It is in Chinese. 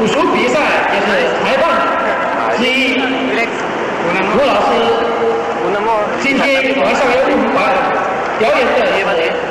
武术比赛也是裁判之一。吴老师，今天晚上有舞台表演的，也。